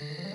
Mm-hmm.